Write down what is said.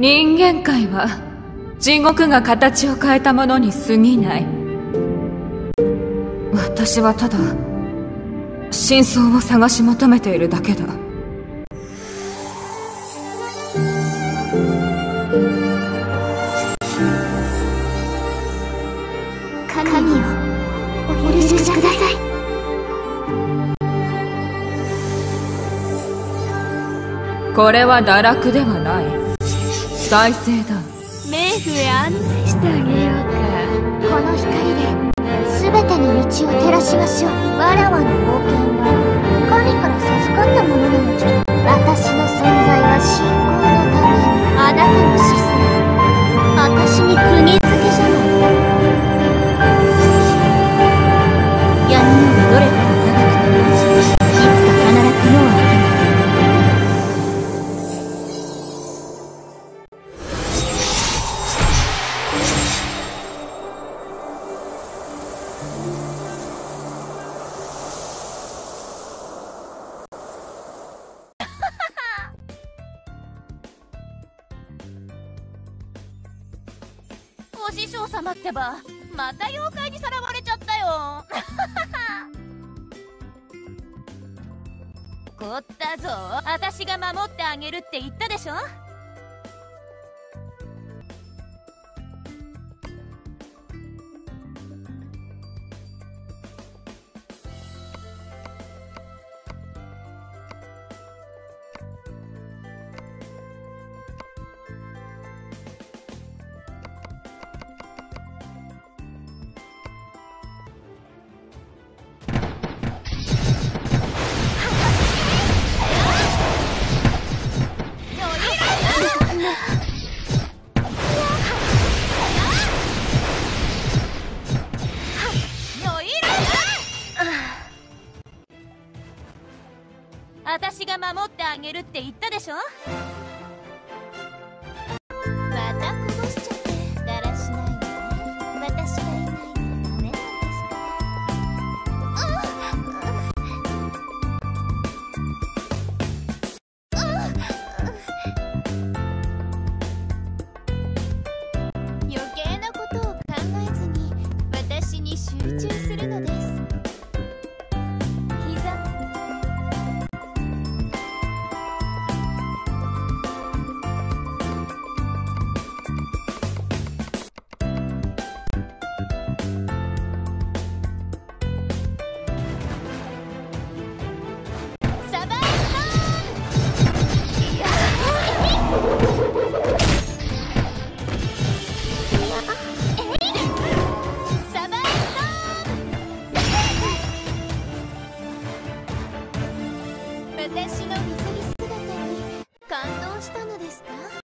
人間界は地獄が形を変えたものに過ぎない。私はただ真相を探し求めているだけだ。神よお許しください。これは堕落ではない再生だ。冥府へ案内してあげようか。この光で全ての道を照らしましょう。わらわの冒険は神から授かったものなのじゃ。私の存お師匠様ってばまた妖怪にさらわれちゃったよ。こったぞ。私が守ってあげるって言ったでしょ？が守ってあげるって言ったでしょ？私の水着姿に感動したのですか？